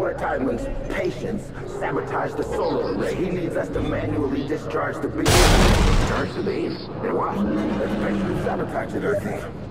Lord Tiedemann's patients sabotaged the solar array. He needs us to manually discharge the beam. Discharge the beam? And what? Let's basically sabotage it,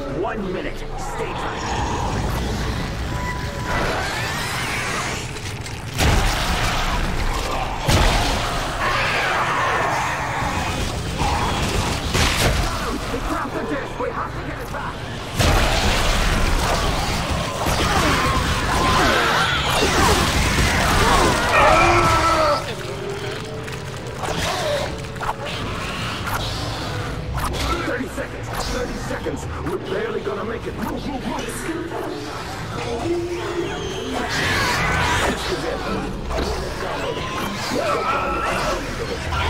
got one minute. Stay tight. Seconds. Thirty seconds. We're barely gonna make it. Move, move, move.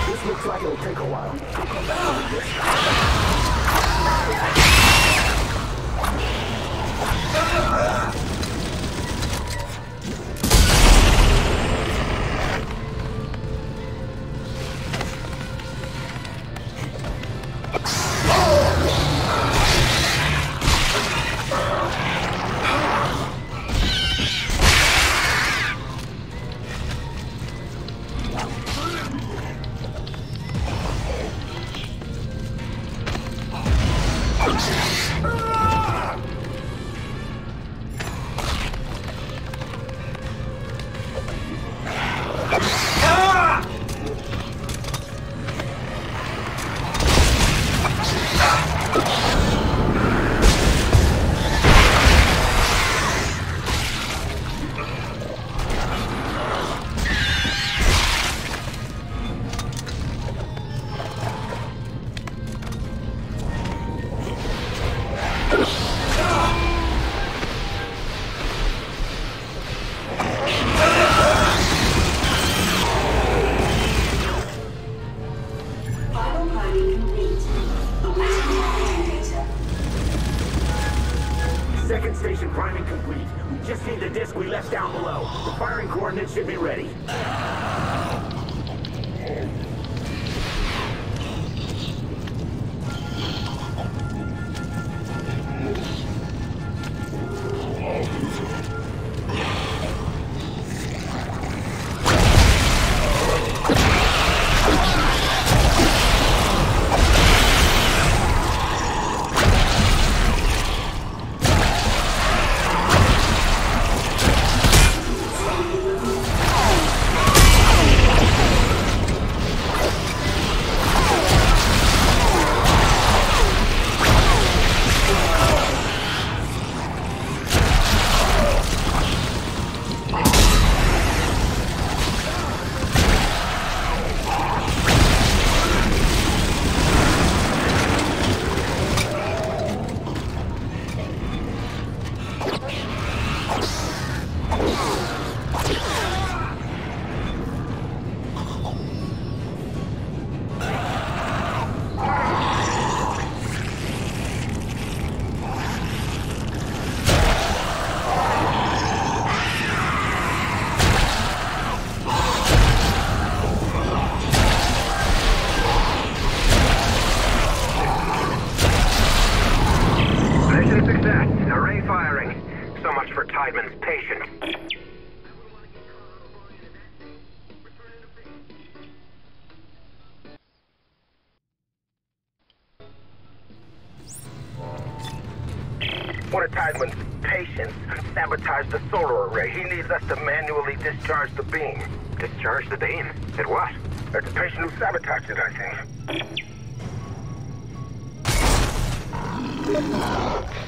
This looks like it'll take a while. Mortimer's patients sabotaged the solar array. He needs us to manually discharge the beam. Discharge the beam? At what? At the patient who sabotaged it, I think.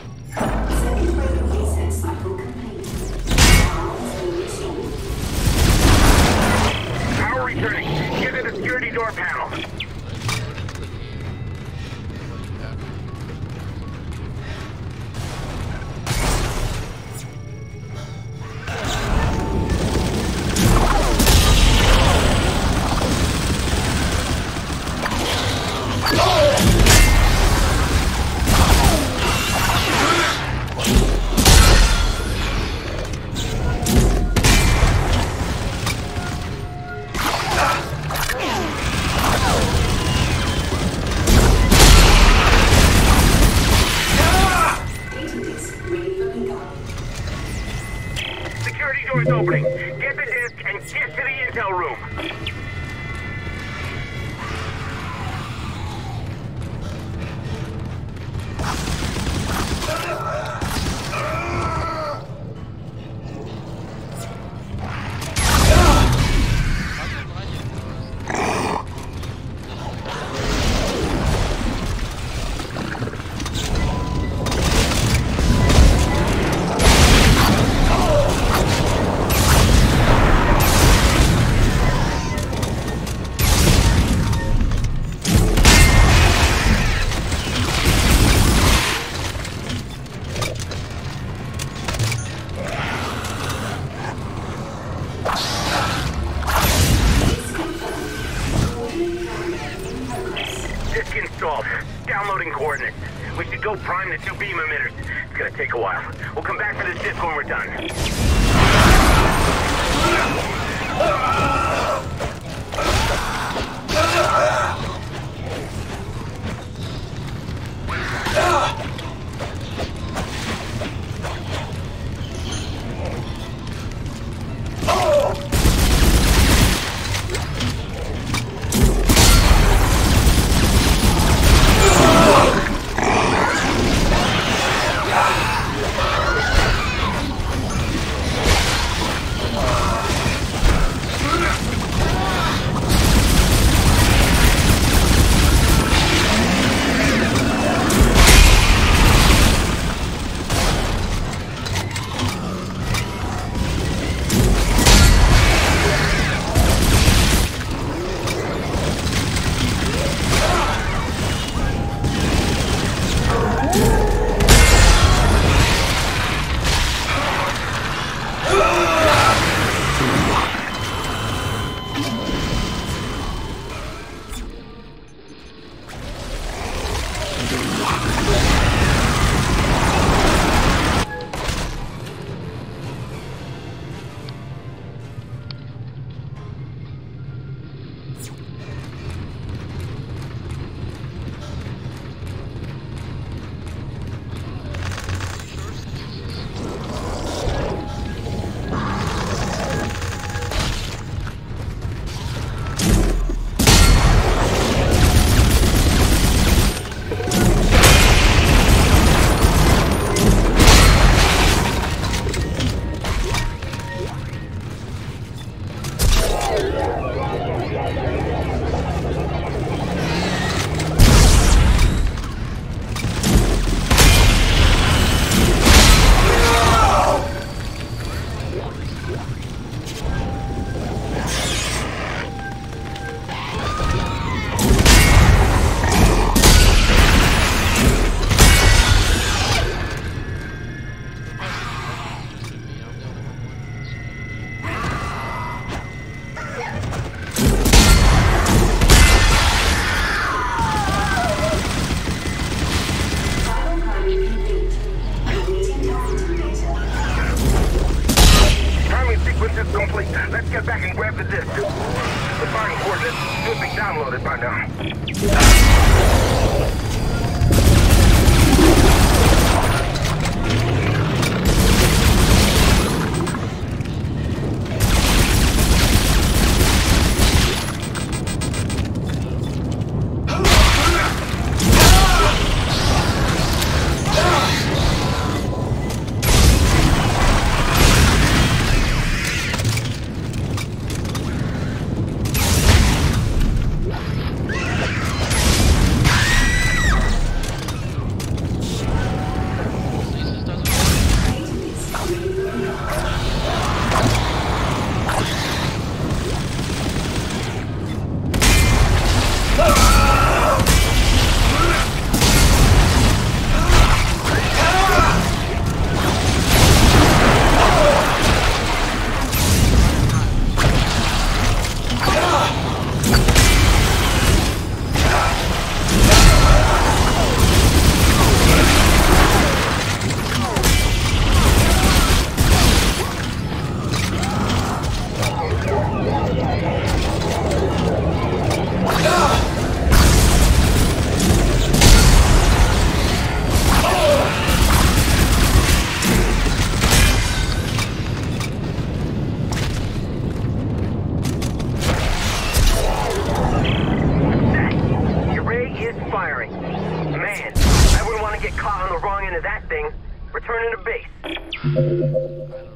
Firing. Man, I wouldn't want to get caught on the wrong end of that thing. Returning to base.